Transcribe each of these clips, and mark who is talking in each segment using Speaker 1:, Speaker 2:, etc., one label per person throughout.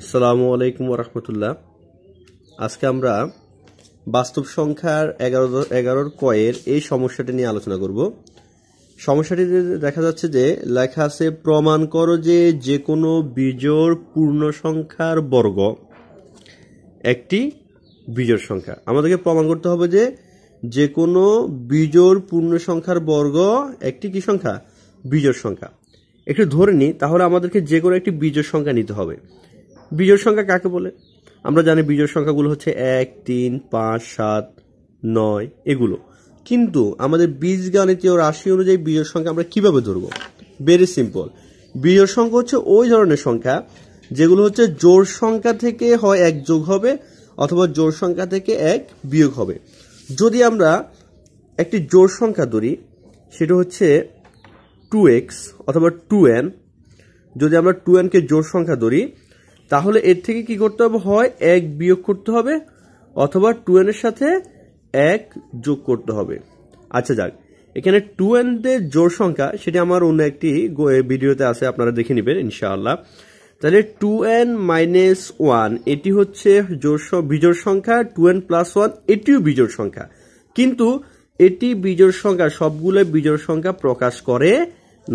Speaker 1: আসসালামু আলাইকুম রহমতুল্লাহ আজকে আমরা বাস্তব সংখ্যার এগারো এগারোর কয়ের এই সমস্যাটি নিয়ে আলোচনা করব। সমস্যাটিতে দেখা যাচ্ছে যে লেখা আছে, প্রমাণ করো যে যে কোনো বিজোড় পূর্ণ সংখ্যার বর্গ একটি বিজোড় সংখ্যা। আমাদেরকে প্রমাণ করতে হবে যে যে কোনো বিজোড় পূর্ণ সংখ্যার বর্গ একটি কি সংখ্যা? বিজোড় সংখ্যা। একটু ধরে নিই, তাহলে আমাদেরকে যে কোনো একটি বিজোড় সংখ্যা নিতে হবে। বিজোড় সংখ্যা কাকে বলে? আমরা জানি বিজোড় সংখ্যাগুলো হচ্ছে এক, তিন, পাঁচ, সাত, নয়, এগুলো। কিন্তু আমাদের বীজগাণিতীয় রাশি অনুযায়ী বিজোড় সংখ্যা আমরা কীভাবে ধরবো? ভেরি সিম্পল বিজোড় সংখ্যা হচ্ছে ওই ধরনের সংখ্যা, যেগুলো হচ্ছে জোড় সংখ্যা থেকে হয় এক যোগ হবে, অথবা জোড় সংখ্যা থেকে এক বিয়োগ হবে। যদি আমরা একটি জোড় সংখ্যা ধরি, সেটা হচ্ছে টু এক্স অথবা টু এন যদি আমরা টু এনকে জোড় সংখ্যা ধরি তাহলে এর থেকে কি করতে হবে? হয় এক বিয়োগ করতে হবে অথবা টু এনের সাথে এক যোগ করতে হবে। আচ্ছা যাক, এখানে টু এনদের জোর সংখ্যা, সেটি আমার অন্য একটি ভিডিওতে আছে, আপনারা দেখে নেবেন ইনশাআল্লাহ। তাহলে টু এন মাইনাস ওয়ান এটি হচ্ছে জোড় বিজোড় সংখ্যা টু এন প্লাস ওয়ান এটিও বিজোড় সংখ্যা। কিন্তু এটি বিজোড় সংখ্যা, সবগুলো বিজোড় সংখ্যা প্রকাশ করে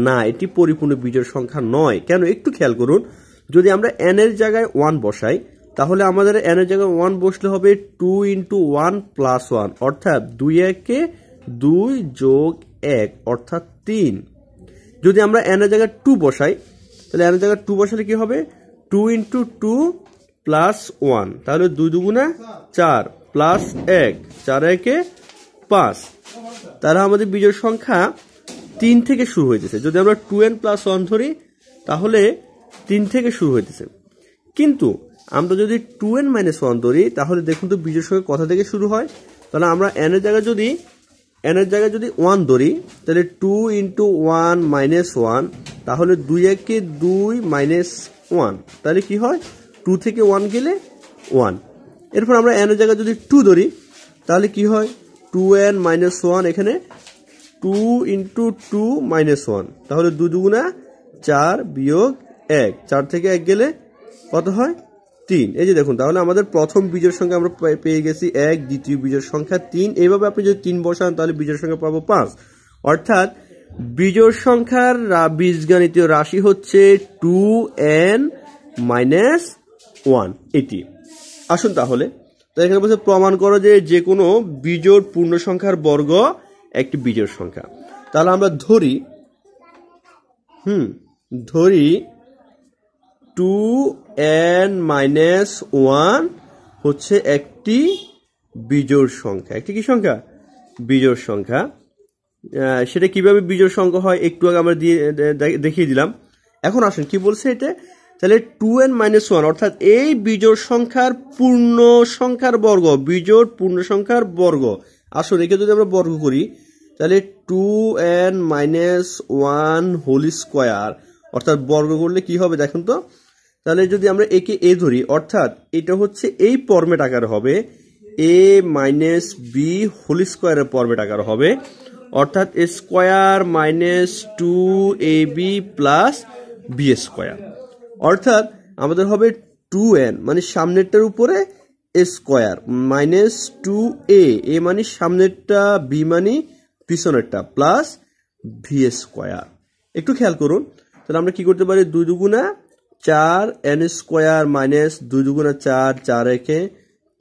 Speaker 1: না, এটি পরিপূর্ণ বিজোড় সংখ্যা নয়। কেন? একটু খেয়াল করুন যদি আমরা এন এর জায়গায় ওয়ান বসাই, তাহলে আমাদের এন এর জায়গায় ওয়ান বসলে হবে two into one plus one অর্থাৎ দুই একে দুই যোগ এক, অর্থাৎ তিন। যদি আমরা এন এর জায়গায় টু বসাই, তাহলে এন এর জায়গায় টু বসালে কি হবে? Two into two plus one তাহলে দুই দুগুণা চার প্লাস এক, চার একে পাঁচ। তাহলে আমাদের বিজয় সংখ্যা তিন থেকে শুরু হইতেছে যদি আমরা টু এন প্লাস ওয়ান ধরি, তাহলে তিন থেকে শুরু হইতেছে। কিন্তু আমরা যদি টু এন মাইনাস ওয়ান ধরি, তাহলে দেখুন তো বিজয় সঙ্গে কথা থেকে শুরু হয়। তাহলে আমরা এন এর জায়গায় যদি এন এর জায়গায় যদি ওয়ান ধরি, তাহলে two into one minus one তাহলে দুই একে দুই মাইনাস ওয়ান তাহলে কি হয়? টু থেকে ওয়ান গেলে ওয়ান এরপর আমরা এন এর জায়গায় যদি টু ধরি, তাহলে কি হয়? টু এন মাইনাস ওয়ান এখানে two into two minus one তাহলে দু দুগুণা চার বিয়োগ এক। চার থেকে এক গেলে কত হয়? তিন। এই যে দেখুন, তাহলে আমাদের প্রথম বীজের সংখ্যা আমরা পেয়ে গেছি এক, দ্বিতীয় বীজের সংখ্যা তিন। এইভাবে আপনি যদি তিন বসান, তাহলে বীজের সংখ্যা পাবো পাঁচ। অর্থাৎ বীজোর সংখ্যার বীজগণিতীয় রাশি হচ্ছে টু এন মাইনাস ওয়ান এটি আসুন তাহলে। তো এখানে বলছে, প্রমাণ করো যে যে কোনো বীজোর পূর্ণ সংখ্যার বর্গ একটি বীজোর সংখ্যা। তাহলে আমরা ধরি, হুম, ধরি টু এন মাইনাস ওয়ান হচ্ছে একটি বিজোড় সংখ্যা। একটি কি সংখ্যা? বিজোড় সংখ্যা। সেটা কীভাবে বিজোড় সংখ্যা হয় একটু আগে আমরা দিয়ে দেখিয়ে দিলাম। এখন আসুন, কি বলছে এটা? তাহলে টু এন মাইনাস ওয়ান অর্থাৎ এই বিজোড় সংখ্যার পূর্ণ সংখ্যার বর্গ, বিজোড় পূর্ণ সংখ্যার বর্গ। আসুন, একে যদি আমরা বর্গ করি, তাহলে two n minus one whole square অর্থাৎ বর্গ করলে কি হবে দেখুন তো? তাহলে যদি আমরা একে এ ধরি, অর্থাৎ এটা হচ্ছে এই ফর্মেট আকার হবে এ মাইনাস বি হোল স্কোয়ারের ফর্মেট আকার হবে। অর্থাৎ a square minus two a b plus b square. অর্থাৎ আমাদের হবে টু এন মানে সামনেরটার উপরে a square minus two a a মানে সামনেরটা, বি মানে পিছনেরটা প্লাস ভি স্কোয়ার। একটু খেয়াল করুন, তাহলে আমরা কি করতে পারি? দুই দুগুণা চার এন স্কোয়ার মাইনাস দুই দুগুণা চার চার একে,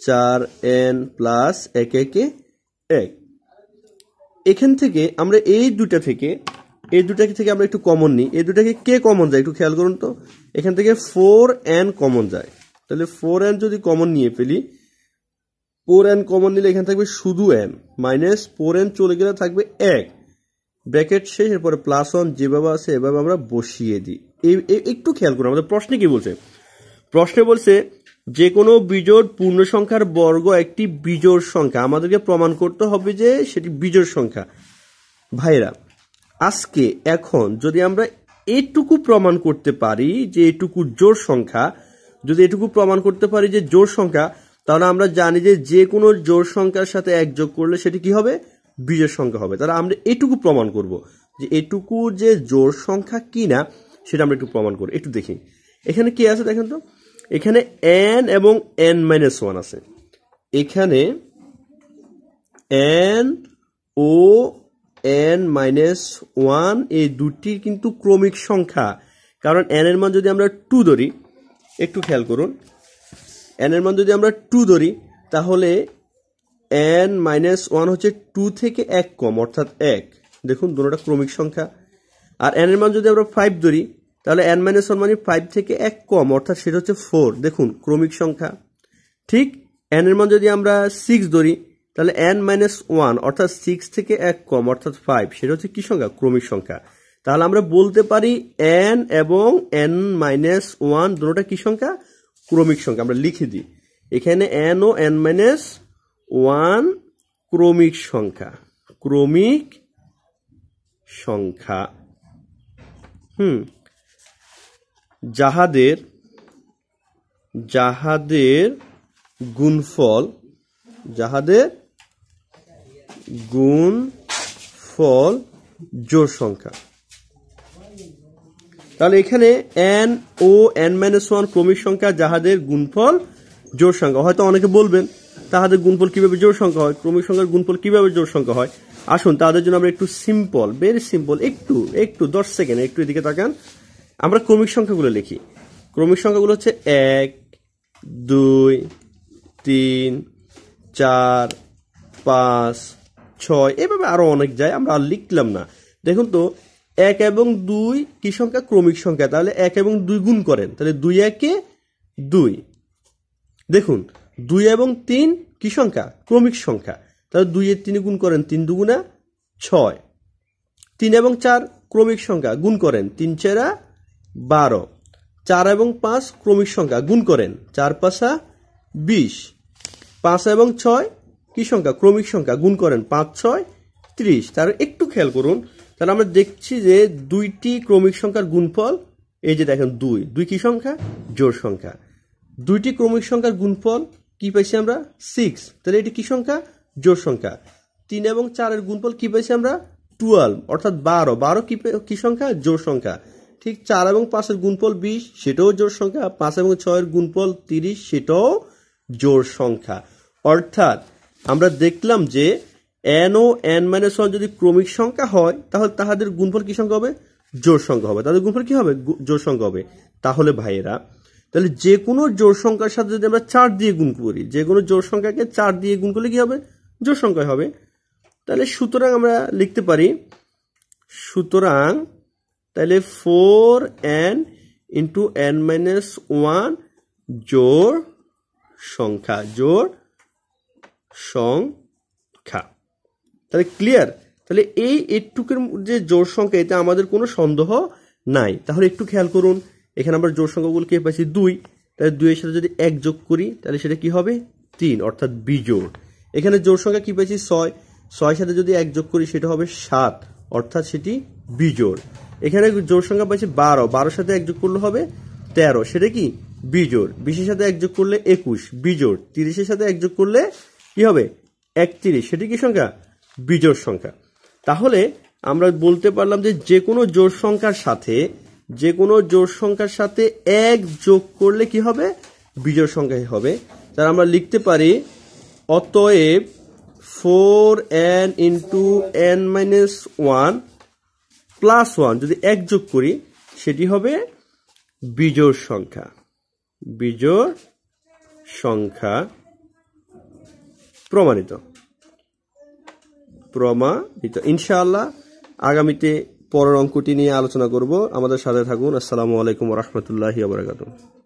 Speaker 1: চার এন প্লাস এক একে এক। এখান থেকে আমরা এই দুটা থেকে, এই দুটাকে থেকে আমরা একটু কমন নিই। এই দুটাকে কে কমন যায় একটু খেয়াল করুন তো। এখান থেকে ফোর এন কমন যায়। তাহলে ফোর এন যদি কমন নিয়ে ফেলি ফোর এন কমন নিলে এখানে থাকবে শুধু এন মাইনাস ফোর এন চলে গেলে থাকবে এক। ব্র্যাকেট শেষ, এরপরে প্লাস ওয়ান যেভাবে আছে, এভাবে আমরা বসিয়ে দিই। একটু খেয়াল করুন, আমাদের প্রশ্নে কি বলছে? প্রশ্নে বলছে যে কোনো বিজোড় পূর্ণ সংখ্যার বর্গ একটি বিজোড় সংখ্যা। আমাদেরকে প্রমাণ করতে হবে যে সেটি বিজোড় সংখ্যা। ভাইরা আজকে, এখন, যদি আমরা এটুকু প্রমাণ করতে পারি যে এটুকু জোর সংখ্যা, যদি এটুকু প্রমাণ করতে পারি যে জোর সংখ্যা, তাহলে আমরা জানি যে যে কোনো জোর সংখ্যার সাথে এক যোগ করলে সেটি কি হবে? বিজোড় সংখ্যা হবে। তাহলে আমরা এটুকু প্রমাণ করব যে এটুকু যে জোর সংখ্যা কি না সেটা আমরা একটু প্রমাণ করি। একটু দেখি। এখানে কি আছে দেখেন তো? এখানে এন এবং এন মাইনাস ওয়ান আছে। এখানে এন ও এন মাইনাস ওয়ান এই দুটি কিন্তু ক্রমিক সংখ্যা। কারণ এন এর মান যদি আমরা টু ধরি, একটু খেয়াল করুন। এন এর মান যদি আমরা টু ধরি, তাহলে এন মাইনাস ওয়ান হচ্ছে টু থেকে এক কম, অর্থাৎ এক। দেখুন, দুটোটা ক্রমিক সংখ্যা। আর এন এর মান যদি আমরা ফাইভ ধরি তাহলে এন মাইনাস ওয়ান মানে ফাইভ থেকে এক কম, অর্থাৎ সেটা হচ্ছে ফোর দেখুন, ক্রমিক সংখ্যা। ঠিক এন এর মান যদি আমরা সিক্স ধরি, তাহলে এন মাইনাস ওয়ান অর্থাৎ সিক্স থেকে এক কম, অর্থাৎ ফাইভ সেটা হচ্ছে কি সংখ্যা? ক্রমিক সংখ্যা। তাহলে আমরা বলতে পারি এন এবং এন মাইনাস ওয়ান দুটোটা কি সংখ্যা? ক্রমিক সংখ্যা। আমরা লিখে দিই। এখানে এন ও এন মাইনাস ওয়ান ক্রমিক সংখ্যা। ক্রমিক সংখ্যা। হুম। যাহাদের যাহাদের গুণফল যাহাদের গুণফল জোর সংখ্যা। তাহলে এখানে এন ও এন মাইনাস ওয়ান ক্রমিক সংখ্যা যাহাদের গুণফল জোর সংখ্যা। হয়তো অনেকে বলবেন, তাহাদের গুণফল কীভাবে জোড় সংখ্যা হয়? ক্রমিক সংখ্যার গুণফল কীভাবে জোড় সংখ্যা হয়? আসুন, তাদের জন্য আমরা একটু সিম্পল ভেরি সিম্পল একটু একটু, দশ সেকেন্ড একটু এদিকে তাকান। আমরা ক্রমিক সংখ্যাগুলো লিখি। ক্রমিক সংখ্যাগুলো হচ্ছে এক, দুই, তিন, চার, পাঁচ, ছয়, এভাবে আরও অনেক যায়, আমরা আর লিখলাম না। দেখুন তো, এক এবং দুই কি সংখ্যা? ক্রমিক সংখ্যা। তাহলে এক এবং দুই গুণ করেন। তাহলে দুই একে দুই। দেখুন, দুই এবং তিন কি সংখ্যা? ক্রমিক সংখ্যা। তাহলে দুই এর তিনে গুণ করেন তিন দুগুণা ছয়। তিন এবং চার ক্রমিক সংখ্যা। গুণ করেন তিন চেরা বারো। চার এবং পাঁচ ক্রমিক সংখ্যা গুণ করেন। চার পাঁচা বিশ। পাঁচ এবং ছয় কি সংখ্যা? ক্রমিক সংখ্যা গুণ করেন পাঁচ, ছয়, ত্রিশ। তার একটু খেয়াল করুন। তাহলে আমরা দেখছি যে দুইটি ক্রমিক সংখ্যার গুণফল, এই যে দেখেন দুই। দুই কি সংখ্যা? জোড় সংখ্যা। দুইটি ক্রমিক সংখ্যার গুণফল কি পাইছি আমরা? সিক্স তাহলে এটি কি সংখ্যা? জোড় সংখ্যা। তিন এবং চারের গুণফল কি পাইছি আমরা? টুয়েলভ অর্থাৎ বারো। বারো কি কি সংখ্যা? জোড় সংখ্যা। ঠিক চার এবং পাঁচের গুণফল বিশ, সেটাও জোড় সংখ্যা। পাঁচ এবং ছয়ের গুণফল তিরিশ, সেটাও জোড় সংখ্যা। অর্থাৎ আমরা দেখলাম যে এন ও এন মাইনাস ওয়ান যদি ক্রমিক সংখ্যা হয়, তাহলে তাহাদের গুণফল কি সংখ্যা হবে? জোড় সংখ্যা হবে। তাদের গুণফল কি হবে? জোড় সংখ্যা হবে। তাহলে ভাইয়েরা, তাহলে যে কোনো জোড় সংখ্যার সাথে যদি আমরা চার দিয়ে গুণ করি, যে কোনো জোড় সংখ্যাকে চার দিয়ে গুণ করলে কি হবে? জোড় সংখ্যা হবে। তাহলে সুতরাং আমরা লিখতে পারি, সুতরাং তাহলে four n into n minus one জোর সংখ্যা জোর সংখ্যা। তাহলে ক্লিয়ার? তাহলে এই একটুকের যে জোড় সংখ্যা, এতে আমাদের কোনো সন্দেহ নাই। তাহলে একটু খেয়াল করুন, এখানে আমরা জোড় সংখ্যাগুলোকে পাইছি? দুই। তাহলে দুইয়ের সাথে যদি এক যোগ করি, তাহলে সেটা কি হবে? তিন, অর্থাৎ বিজোড়। এখানে জোড় সংখ্যা কি পাইছি? ছয়। ছয়ের সাথে যদি এক যোগ করি, সেটা হবে সাত, অর্থাৎ সেটি বিজোড়। এখানে জোড় সংখ্যা পাইছি বারো। বারোর সাথে একযোগ করলে হবে তেরো। সেটা কি? বিজোড়। বিশের সাথে এক যোগ করলে একুশ। বিজোড়। তিরিশের সাথে এক যোগ করলে কি হবে? একত্রিশ। সেটি কি সংখ্যা? বিজোড় সংখ্যা। তাহলে আমরা বলতে পারলাম যে যে কোনো জোড় সংখ্যার সাথে যে কোনো জোড় সংখ্যার সাথে এক যোগ করলে কি হবে? বিজোড় সংখ্যাই হবে। তার আমরা লিখতে পারি, অতএব four n into n minus one plus one যদি এক যোগ করি, সেটি হবে বিজোড় সংখ্যা। বিজোড় সংখ্যা প্রমাণিত। প্রমাণিত। ইনশাআল্লাহ আগামীতে পরের অঙ্কটি নিয়ে আলোচনা করব। আমাদের সাথে থাকুন। আসসালামু আলাইকুম রহমতুল্লাহি আবরাকাতুহ